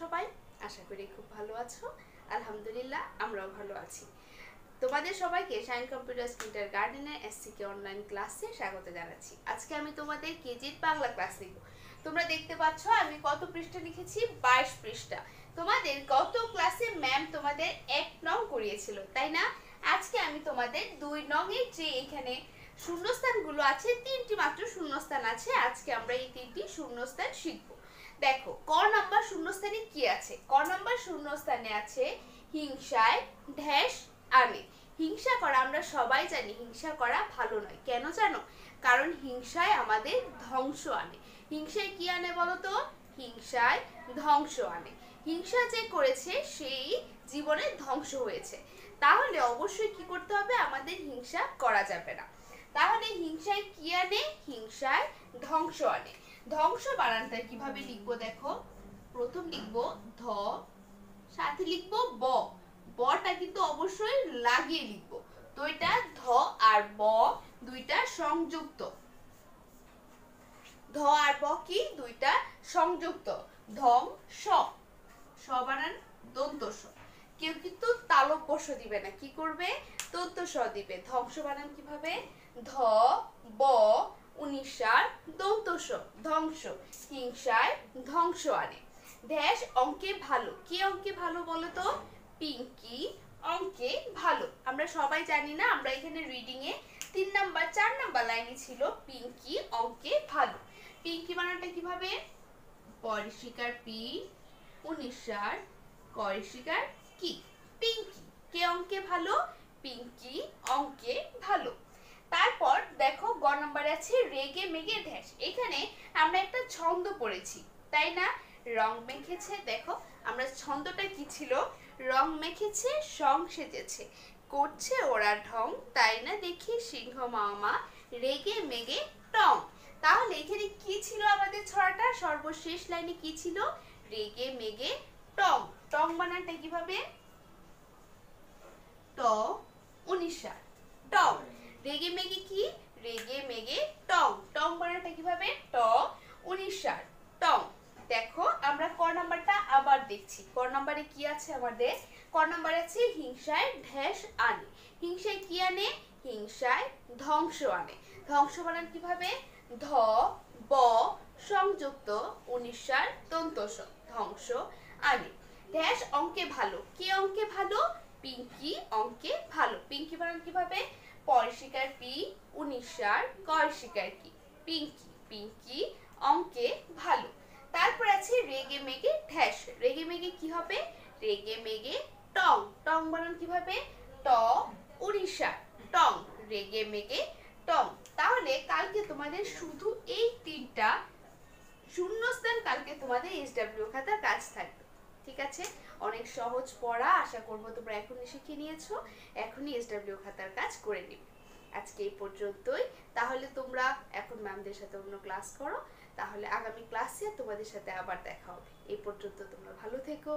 সবাই? আশা করি খুব ভালো আছো। আলহামদুলিল্লাহ, আমরাও ভালো আছি। তোমাদের সবাইকে শাইন কম্পিউটার কিন্টার গার্ডেনের এসসিকে অনলাইন ক্লাসে স্বাগত জানাচ্ছি। আজকে আমি তোমাদের কেজির বাংলা ক্লাস লিখব তোমরা দেখতে পাচ্ছ, আমি কত পৃষ্ঠা লিখেছি? বাইশ পৃষ্ঠা। তোমাদের গত ক্লাসে ম্যাম তোমাদের এক নং করিয়েছিল, তাই না? আজকে আমি তোমাদের দুই নং এর যে এখানে শূন্যস্থানগুলো আছে, তিনটি মাত্র শূন্যস্থান আছে, আজকে আমরা এই তিনটি শূন্যস্থান শিখব। দেখো, ক নাম্বার শূন্যস্থানে কি আছে? ক নাম্বার শূন্যস্থানে আছে হিংসায় ঢ্যাস আনে হিংসা করা আমরা সবাই জানি, হিংসা করা ভালো নয়। কেন জানো? কারণ হিংসায় আমাদের ধ্বংস আনে। হিংসায় কি আনে বলো তো হিংসায় ধ্বংস আনে। হিংসা যে করেছে, সেই জীবনে ধ্বংস হয়েছে। তাহলে অবশ্যই কি করতে হবে? আমাদের হিংসা করা যাবে না। তাহলে হিংসায় কি আনে? হিংসায় ধ্বংস আনে। ধ্বংস বানানটা কীভাবে লিখব দেখো? প্রথম লিখব ধ, সাথে লিখব ব। বটা কিন্তু অবশ্যই লাগিয়ে লিখব। তো এটা ধ আর ব দুইটা সংযুক্ত। ধ আর ব কি? দুইটা সংযুক্ত। ধং স। স বানান দন্ত স। কেউ কিন্তু তালব বস দিবে না। কি করবে? দন্ত স দিবে। ধ্বংস বানান কীভাবে? ধ, ব দন্ত স ধ্বংস। হিংসায় ধ্বংস আনে। ড্যাশ অঙ্কে ভালো। কি অঙ্কে ভালো বলো তো পিঙ্কি অঙ্কে ভালো। আমরা সবাই জানি না, আমরা এখানে রিডিং এ তিন নাম্বার, চার নাম্বার লাইনে ছিল পিঙ্কি অঙ্কে ভালো। পিঙ্কি বানানটা কীভাবে? পরিষ্কার পি উনিশার করিষ্কার কি? পিঙ্কি। কে অঙ্কে ভালো? পিঙ্কি অঙ্কে ভালো। তারপর দেখো গ নম্বরে আছে রেগে মেগে ঢ্যাস এখানে আমরা একটা ছন্দ পড়েছি, তাই না? রং মেখেছে, দেখো, আমরা ছন্দটা কি ছিল? রং মেখেছে, সং সেজেছে। করছে ওরা ঢং, তাই না? দেখি, সিংহ মামা, রেগে মেগে টং। তাহলে এখানে কি ছিল আমাদের ছড়াটা সর্বশেষ লাইনে কি ছিল? রেগে মেগে টং। টং বানানটা কীভাবে? ট, উনিশা টং। রেগে মেগে কি? রেগে মেগে টং। টং বানানটা কীভাবে? ট উনিশার টং। দেখো, আমরা ক নাম্বারটা আবার দেখছি। ক নাম্বারে কি আছে আমাদের? ক নাম্বারে আছে হিংসায় ঢ্যাস আনে। হিংসায় কি আনে? হিংসায় ধ্বংস আনে। ধ্বংস বানান কীভাবে? ধ, ব, সংযুক্ত উনিশার দন্তস ধ্বংস আনে। ড্যাশ অঙ্কে ভালো। কে অঙ্কে ভালো? পিঙ্কি অঙ্কে ভালো। পিঙ্কি বানান কীভাবে? পরিষ্কার পি উনিশার কয়শিকার কি? পিঙ্কি পিঙ্কি, অঙ্কে ভালো। তারপর আছে রেগে মেগে ঢ্যাস রেগে মেগে কি হবে? রেগে মেগে টং। টং বানান কীভাবে? ট উড়িষ্যা টং। রেগে মেগে টং। তাহলে কালকে তোমাদের শুধু এই তিনটা শূন্যস্থান কালকে তোমাদের এসডব্লিউ খাতার কাজ থাকবে। ঠিক আছে? অনেক সহজ পড়া, আশা করব তোমরা এখনই শিখে নিয়েছো। এখনই এসডব্লিউ খাতার কাজ করে নিবে। আজকে এই পর্যন্তই। তাহলে তোমরা এখন ম্যামদের সাথে অন্য ক্লাস করো। তাহলে আগামী ক্লাসে তোমাদের সাথে আবার দেখা হবে। এই পর্যন্ত তোমরা ভালো থেকো,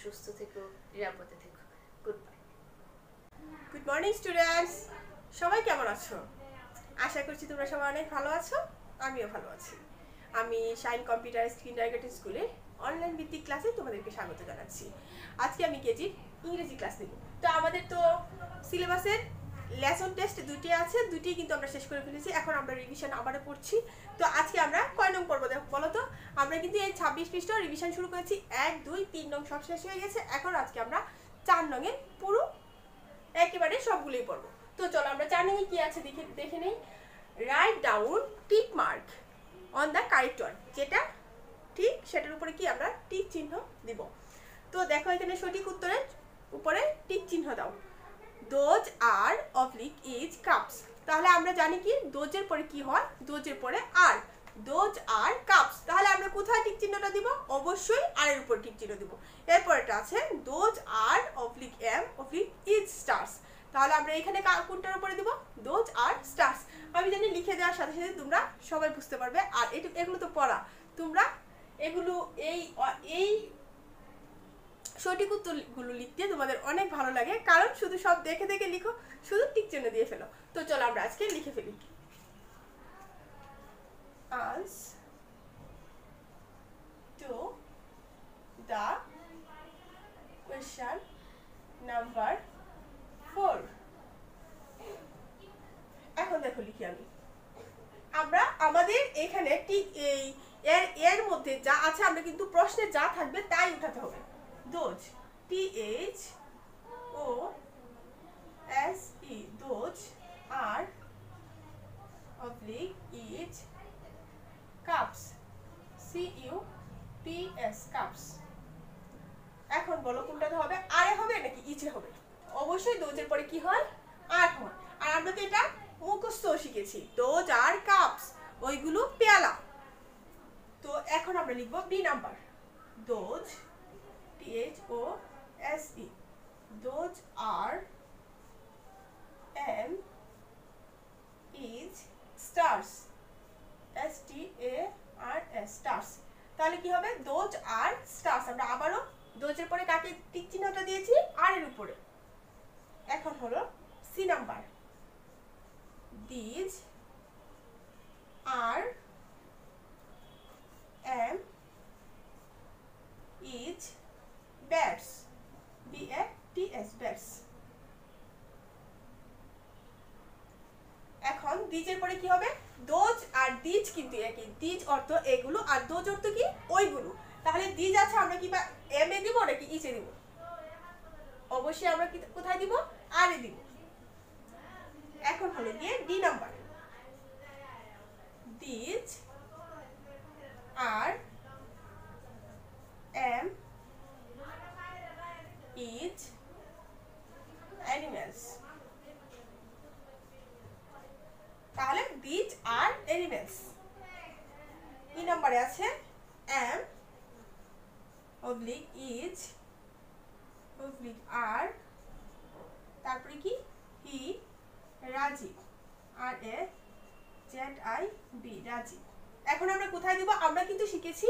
সুস্থ থেকো, নিরাপদে থেকো। Good bye good morning students সবাই কেমন আছো? আশা করছি তোমরা সবাই অনেক ভালো আছো, আমিও ভালো আছি। আমি শাইন কম্পিউটার কিন্ডারগার্টেন স্কুলে অনলাইন ভিত্তিক ক্লাসে তোমাদেরকে স্বাগত জানাচ্ছি। আজকে আমি কেজি ইংরেজি ক্লাস নেব। তো আমাদের তো সিলেবাসের লেসন টেস্ট দুটি আছে দুটি কিন্তু আমরা শেষ করে ফেলেছি। এখন আমরা রিভিশন আবারও পড়ছি। তো আজকে আমরা কয় নং দেখো বলো তো? আমরা কিন্তু এই ছাব্বিশ পৃষ্ঠা রিভিশন শুরু করেছি। এক, দুই, তিন নং সব শেষ হয়ে গেছে। এখন আজকে আমরা চার নংয়ের পুরো একেবারে সবগুলোই পড়ব। তো চলো আমরা চার নংয়ে কি আছে দেখে দেখে নেই। Right down tick mark on the correct one যেটা ঠিক সেটার উপরে কি আমরা টিক চিহ্ন দিব। তো দেখো এখানে সঠিক উত্তরের উপরে টিক চিহ্ন দাও। Those are oblique is cups তাহলে আমরা জানি কি দোজের পরে কি হয়? দোজের পরে আর দোজ আর কাপস তাহলে আমরা কোথায় টিক চিহ্নটা দিব? অবশ্যই আর এর উপর টিক চিহ্ন দিব। এরপর এটা আছে those are oblique am oblique is stars তাহলে আমরা এখানে কোনটার উপরে দিব? দোজ আর স্টার্স আমি জানি লিখে দেওয়ার সাথে সাথে তোমরা সবাই বুঝতে পারবে। আর এটা, এগুলো তো পড়া। তোমরা এগুলো এই এই সঠিক উত্তরগুলো লিখতে তোমাদের অনেক ভালো লাগে। কারণ শুধু সব দেখে দেখে লিখো, শুধু টিক চিহ্ন দিয়ে ফেলো। তো চলো আমরা আজকে লিখে ফেলি। আজ to the question number four. এখন দেখো লিখি আমি। আমরা আমাদের এখানে ঠিক এই এর এর মধ্যে যা আছে, আমরা কিন্তু প্রশ্নে যা থাকবে তাই উঠাতে হবে। Those T H O S E those are oblique is cups C U P S cups এখন বলো কোনটাতে হবে আরে হবে নাকি ইচে হবে? অবশ্যই দোজের পরে কি হয়? আর হয়। আর আমরা তো এটা মুখস্থ শিখেছি। দোজ আর কাপস ওইগুলো পেয়ালা। তো এখন আমরা লিখব B number those T H O S E those are am is stars S T A R S stars তাহলে কি হবে? দোজ আর স্টার্স আমরা আবারও দোজের পরে কাকে টিক চিহ্নটা দিয়েছি আর এর উপরে। এখন হলো C number these are am is bats B A T S bats এখন দিজের পরে কি হবে দোজ আর দিজ কিন্তু একই। দিজ অর্থ এগুলো আর দোজ অর্থ কি? ওইগুলো। তাহলে দিজ আছে, আমরা কি বা এম এ দিব নাকি ইচে দিব? অবশ্যই আমরা কোথায় দিব? আর এ দিব এখন হলো গিয়ে D number these are am is animals তাহলে দিজ আর অ্যানিমেলস ই নম্বরে আছে am oblique is oblique are তারপরে কি he Rajiv R A Z I B Rajiv. এখন আমরা কোথায় দিব? আমরা কিন্তু শিখেছি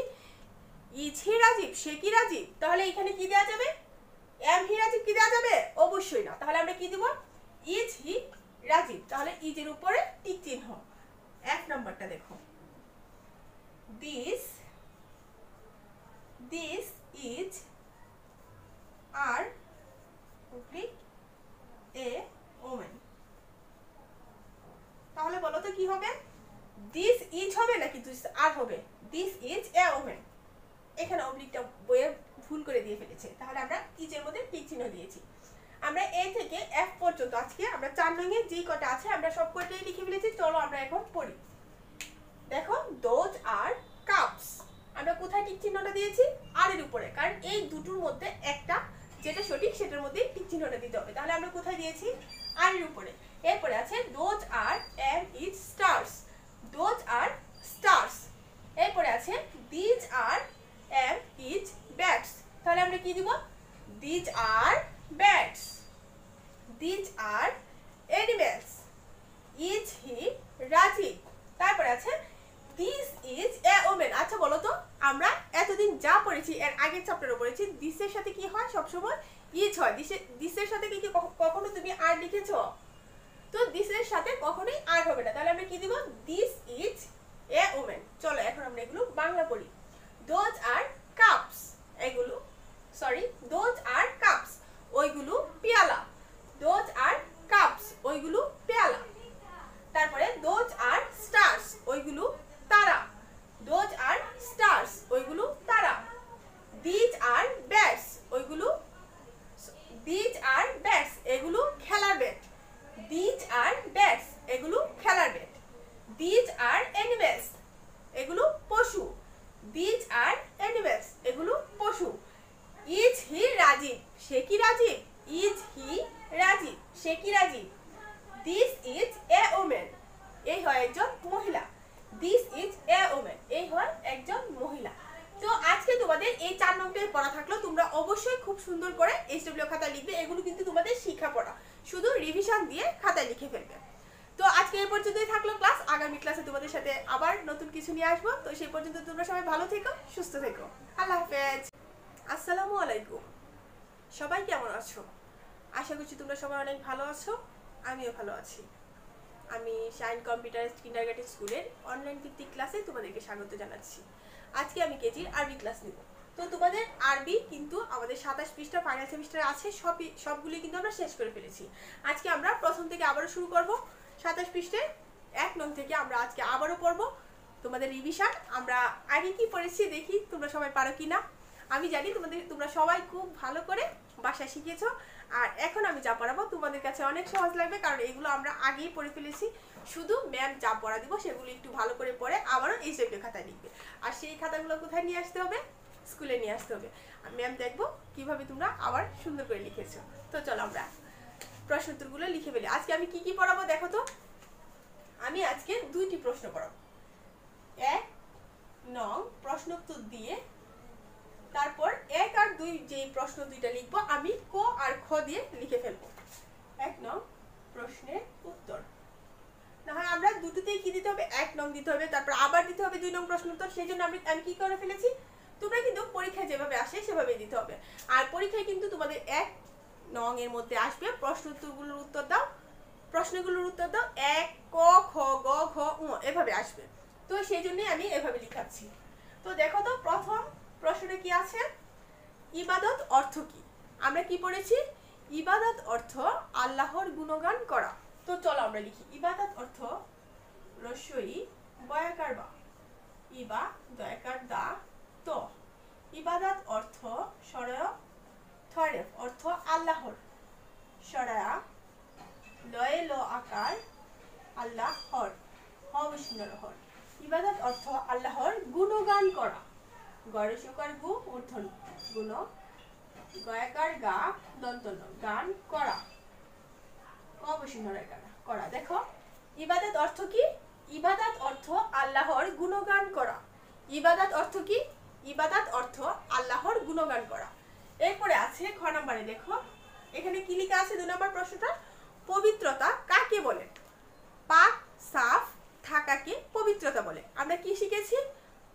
হি রাজীব, সে কি রাজীব? তাহলে এখানে কি দেওয়া যাবে? এম হি রাজীব কি দেওয়া যাবে? অবশ্যই না। তাহলে আমরা কি দিব? Is he Rajiv. তাহলে ইজের উপরে টিক চিহ্ন। এক নম্বরটা দেখো। This this is are a woman. তাহলে বলো তো কি হবে? দিস ইজ হবে নাকি দিস আর হবে? দিস ইজ এ ওমেন এখানে অবলিকটা বইয়ে ভুল করে দিয়ে ফেলেছে। তাহলে আমরা ইজের মধ্যে টিক চিহ্ন দিয়েছি? আমরা এ থেকে এফ পর্যন্ত আজকে আমরা চার নঙে যেই কটা আছে, আমরা সব কটাই লিখে ফেলেছি। চলো আমরা এখন পড়ি। দেখো দোজ আর কাপস আমরা কোথায় টিক চিহ্নটা দিয়েছি? আর উপরে। কারণ এই দুটোর মধ্যে একটা যেটা সঠিক, সেটার মধ্যে টিক চিহ্নটা দিতে হবে। তাহলে আমরা কোথায় দিয়েছি? আর উপরে। এরপরে আছে those are am is stars those are stars এরপরে আছে these are am is bats তাহলে আমরা কি দিব? These are bats these are animals is he Raji? তারপরে আছে দিস ইজ এ ওমেন আচ্ছা বলো তো, আমরা এতদিন যা পড়েছি, এর আগের চ্যাপ্টারও পড়েছি দিসের সাথে কি হয় সবসময়? ইজ হয়। দিসের দিসের সাথে কি কি কখ- কখনো তুমি আর লিখেছো? তো দিস এর সাথে কখনোই আর হবে না। তাহলে আমরা কি দিব? দিস ইজ এ ওমেন চলো, এখন আমরা এগুলো বাংলা পড়ি দোজ আর কাপস এগুলো সরি দোজ আর কাপস ওইগুলো পেয়ালা দোজ আর কাপস ওইগুলো পেয়ালা তারপরে দোজ আর স্টার্স ওইগুলো তারা দোজ আর স্টার্স ওইগুলো তারা দিজ আর ব্যাটস ওইগুলো দিজ আর ব্যাটস এগুলো খেলার ব্যাট দিজ আর ব্যাটস এগুলো খেলার ব্যাট দিজ আর অ্যানিমেলস এগুলো পশু দিজ আর অ্যানিমেলস এগুলো পশু ইজ হি রাজীব সে কি রাজীব ইজ হি রাজীব সে কি Rajiv this is a woman এই হয় একজন মহিলা। দিস ইজ এ ওমেন এই হয় একজন মহিলা। তো আজকে তোমাদের এই চার নম্বরের পড়া থাকল। তোমরা অবশ্যই খুব সুন্দর করে এইচডব্লিউ খাতায় লিখবে। এগুলো কিন্তু তোমাদের শিক্ষা পড়া। শুধু রিভিশন দিয়ে খাতায় লিখে ফেলবে। তো আজকে এই পর্যন্তই থাকল ক্লাস আগামী ক্লাসে তোমাদের সাথে আবার নতুন কিছু নিয়ে আসব। তো সেই পর্যন্ত তোমরা সবাই ভালো থেকো, সুস্থ থেকো। আল্লাহ হাফেজ। আসসালামু আলাইকুম। সবাই কেমন আছো? আশা করছি তোমরা সবাই অনেক ভালো আছো, আমিও ভালো আছি। আমি শাইন কম্পিউটার কিন্ডারগার্টেন স্কুলের অনলাইন ভিত্তিক ক্লাসে তোমাদেরকে স্বাগত জানাচ্ছি। আজকে আমি কেজির আরবি ক্লাস নিব। তো তোমাদের আরবি কিন্তু আমাদের সাতাশ পৃষ্ঠা ফাইনাল সেমিস্টার আছে, সবই সবগুলি কিন্তু আমরা শেষ করে ফেলেছি। আজকে আমরা প্রথম থেকে আবারও শুরু করব। সাতাশ পৃষ্ঠে এক নং থেকে আমরা আজকে আবারও পড়ব। তোমাদের রিভিশন আমরা আগে কি পড়েছি দেখি, তোমরা সবাই পারো কি না আমি জানি তোমাদের, তোমরা সবাই খুব ভালো করে বাসায় শিখিয়েছো আর এখন আমি যা পড়াবো, তোমাদের কাছে অনেক সহজ লাগবে, কারণ এগুলো আমরা আগেই পড়ে ফেলেছি। শুধু ম্যাম যা পড়া দিব, সেগুলো একটু ভালো করে পড়ে আবারও এই সেপ্টে খাতায় লিখবে। আর সেই খাতাগুলো কোথায় নিয়ে আসতে হবে? স্কুলে নিয়ে আসতে হবে। ম্যাম দেখব কীভাবে তোমরা আবার সুন্দর করে লিখেছো। তো চলো আমরা প্রশ্ন উত্তরগুলো লিখে ফেলি। আজকে আমি কি কি পড়াবো দেখো তো? আমি আজকে দুইটি প্রশ্ন পড়াবো। এক, নং প্রশ্ন উত্তর দিয়ে তারপর এক আর দুই যে প্রশ্ন দুইটা লিখব, আমি ক আর খ দিয়ে লিখে ফেলব। এক নং প্রশ্নের উত্তর। না হয় আমরা দুটোতেই কি দিতে হবে? এক নং দিতে হবে, তারপর আবার দিতে হবে দুই নং প্রশ্ন উত্তর। সেই জন্য আমি আমি কি করে ফেলেছি? তোমরা কিন্তু পরীক্ষায় যেভাবে আসে সেভাবে দিতে হবে। আর পরীক্ষায় কিন্তু তোমাদের এক নং এর মধ্যে আসবে, প্রশ্ন উত্তরগুলোর উত্তর দাও, প্রশ্নগুলোর উত্তর দাও, এক, ক, খ, গ, ঘ, উ, এভাবে আসবে। তো সেই জন্যই আমি এভাবে লিখাচ্ছি। তো দেখো তো, প্রথম প্রশ্নটা কি আছে? ইবাদত অর্থ কি? আমরা কি পড়েছি? ইবাদত অর্থ আল্লাহর গুণগান করা। তো চলো আমরা লিখি। ইবাদত অর্থ রসই বয়াকার বা ইবা দয়াকার দা তো। ইবাদত অর্থ সরয় থরেফ, অর্থ আল্লাহর। সরায়া লয়ে ল আকার আল্লাহ হর হর হর। ইবাদত অর্থ আল্লাহর গুণগান করা। গরসকার গু মূর্ধন গুণ গয়াকার গা দন্তন, গান করা। অবসিন্নরের গানা করা দেখো, ইবাদত অর্থ কি? ইবাদত অর্থ আল্লাহর গুণগান করা। ইবাদত অর্থ কি? ইবাদত অর্থ আল্লাহর গুণগান করা। এরপরে আছে খ নম্বরে, দেখো। এখানে কি লেখা আছে দুই নম্বর প্রশ্নটা? পবিত্রতা কাকে বলে? পাক সাফ থাকাকে পবিত্রতা বলে। আমরা কি শিখেছি?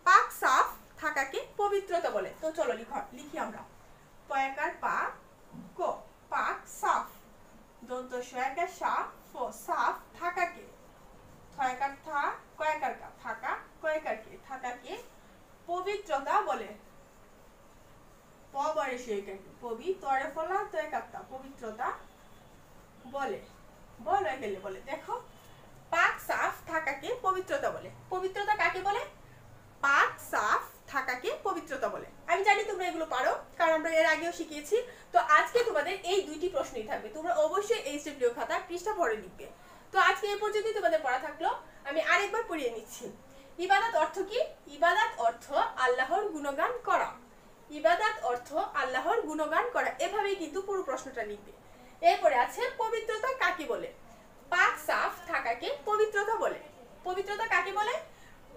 পাক সাফ থাকাকে পবিত্রতা বলে। তো চলো লিখ, লিখি আমরা। পয়াকার পা কো পাক সাফ। দন্ত সয়াকার সা ফ, সাফ থাকাকে। থয়াকার থা, কয়াকার কা, থাকা কয়াকারকে থাকাকে পবিত্রতা বলে। প বরে সয়াকার পবি, তরে ফলা তয়কাত্তা পবিত্রতা বলে। বলে গেলে বলে। দেখো, পাক সাফ থাকাকে পবিত্রতা বলে। পবিত্রতা কাকে বলে? পাক সাফ থাকাকে পবিত্রতা বলে। আমি জানি তোমরা এগুলো পারো, কারণ আমরা এর আগেও শিখিয়েছি। তো আজকে তোমাদের এই দুইটি প্রশ্নই থাকবে। তোমরা অবশ্যই এই স্টেপলিও খাতা পৃষ্ঠা পরে লিখবে তো আজকে এই পর্যন্তই তোমাদের পড়া থাকল। আমি আরেকবার পড়িয়ে নিচ্ছি। ইবাদত অর্থ কি? ইবাদত অর্থ আল্লাহর গুণগান করা। ইবাদত অর্থ আল্লাহর গুণগান করা। এভাবেই কিন্তু পুরো প্রশ্নটা লিখবে। এরপরে আছে পবিত্রতা কাকে বলে? পাক সাফ থাকাকে পবিত্রতা বলে। পবিত্রতা কাকে বলে?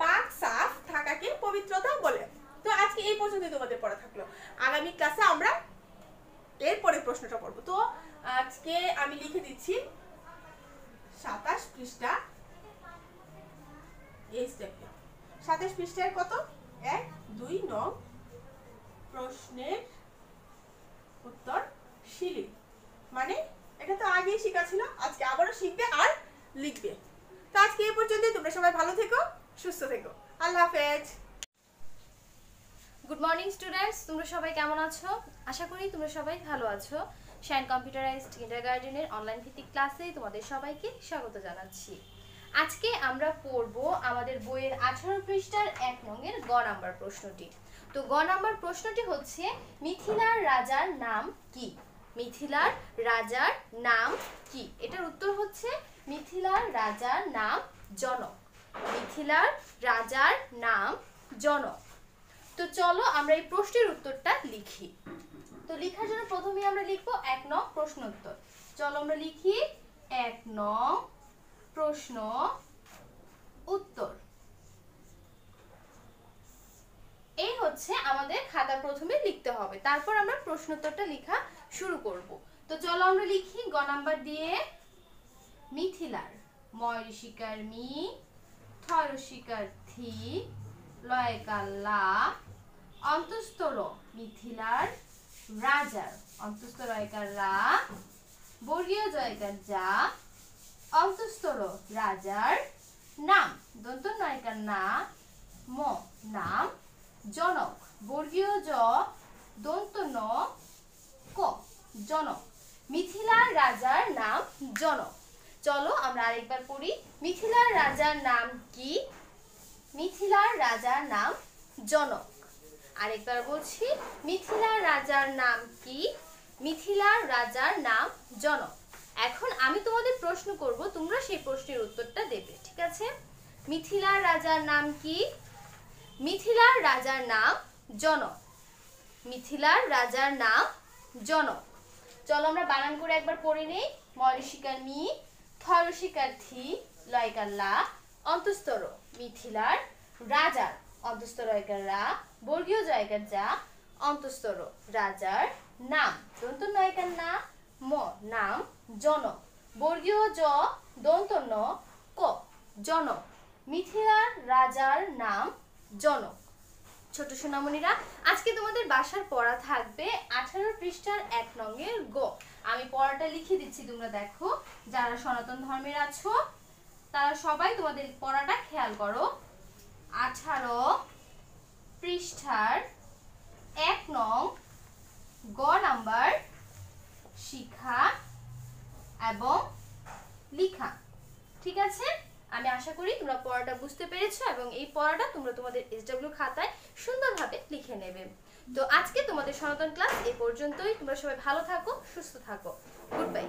পাক সাফ থাকাকে পবিত্রতা বলে। তো আজকে এই পর্যন্ত তোমাদের পড়া থাকল। আগামী ক্লাসে আমরা এরপরে প্রশ্নটা পড়ব। তো আজকে আমি লিখে দিচ্ছি, সাতাশ পৃষ্ঠা, এই স্টেপে সাতাশ পৃষ্ঠার কত? এক, দুই, নং প্রশ্নের উত্তর শিলি। মানে এটা তো আগেই শেখা ছিল, আজকে আবারও শিখবে আর লিখবে। তো আজকে এই পর্যন্তই, তোমরা সবাই ভালো থেকো। সুস্থ থেকো। আল্লাহ হাফেজ। গুড মর্নিং স্টুডেন্টস তোমরা সবাই কেমন আছো? আশা করি তোমরা সবাই ভালো আছো। শাইন কম্পিউটারাইজড কিন্ডারগার্ডেনের অনলাইন ভিত্তিক ক্লাসে তোমাদের সবাইকে স্বাগত জানাচ্ছি। আজকে আমরা পড়ব আমাদের বইয়ের আঠারো পৃষ্ঠার এক নংয়ের গ নাম্বার প্রশ্নটি। তো গ নাম্বার প্রশ্নটি হচ্ছে, মিথিলার রাজার নাম কি? মিথিলার রাজার নাম কি? এটার উত্তর হচ্ছে, মিথিলার রাজার নাম জনক। মিথিলার রাজার নাম জনক। তো চলো আমরা এই প্রশ্নের উত্তরটা লিখি। তো লেখার জন্য প্রথমে আমরা লিখব এক নং প্রশ্ন উত্তর। চলো আমরা লিখি এক নং প্রশ্ন উত্তর। এই হচ্ছে আমাদের খাতা প্রথমে লিখতে হবে। তারপর আমরা প্রশ্ন উত্তরটা লেখা শুরু করব। তো চলো আমরা লিখি গ নাম্বার দিয়ে, মিথিলার ময় ঋষিকার মি থয় ঋষিকার থি লয়কার লা অন্তস্তর মিথিলার রাজার। অন্তস্থ রয়কার রা বর্গীয় জয়কার যা অন্তস্তর রাজার নাম। দন্ত নয়কার না ম, নাম, জনক। বর্গীয় জ, দন্ত ন, ক, জনক। মিথিলার রাজার নাম জনক। চলো আমরা আরেকবার পড়ি। মিথিলার রাজার নাম কি? মিথিলার রাজার নাম জনক। আরেকবার বলছি, মিথিলার রাজার নাম কি? মিথিলার রাজার নাম জনক। এখন আমি তোমাদের প্রশ্ন করব, তোমরা সেই প্রশ্নের উত্তরটা দেবে, ঠিক আছে? মিথিলার রাজার নাম কি? মিথিলার রাজার নাম জনক। মিথিলার রাজার নাম জনক। চলো আমরা বানান করে একবার পড়ে নেই। মরশিকার মি। থরশিকার থি লয়কার লা অন্তস্তর মিথিলার রাজার অন্তস্তর একার রা বর্গীয় জয়কার যা অন্তস্তর রাজার নাম, দন্ত নয়কার না ম, নাম জনক বর্গীয় জ, দন্ত ন, ক জনক মিথিলার রাজার নাম জনক ছোট সোনামণিরা, আজকে তোমাদের বাসার পড়া থাকবে আঠারো পৃষ্ঠার এক নঙ্গের গো। আমি পড়াটা লিখে দিচ্ছি, তোমরা দেখো। যারা সনাতন ধর্মের আছো, তারা সবাই তোমাদের পড়াটা খেয়াল করো। আঠারো পৃষ্ঠার এক নং গ নাম্বার শিখা এবং লিখা। ঠিক আছে? আমি আশা করি তোমরা পড়াটা বুঝতে পেরেছ এবং এই পড়াটা তোমরা তোমাদের এসডব্লিউ খাতায় সুন্দরভাবে লিখে নেবে। তো আজকে তোমাদের সনাতন ক্লাস এই পর্যন্তই। তোমরা সবাই ভালো থাকো, সুস্থ থাকো। Good bye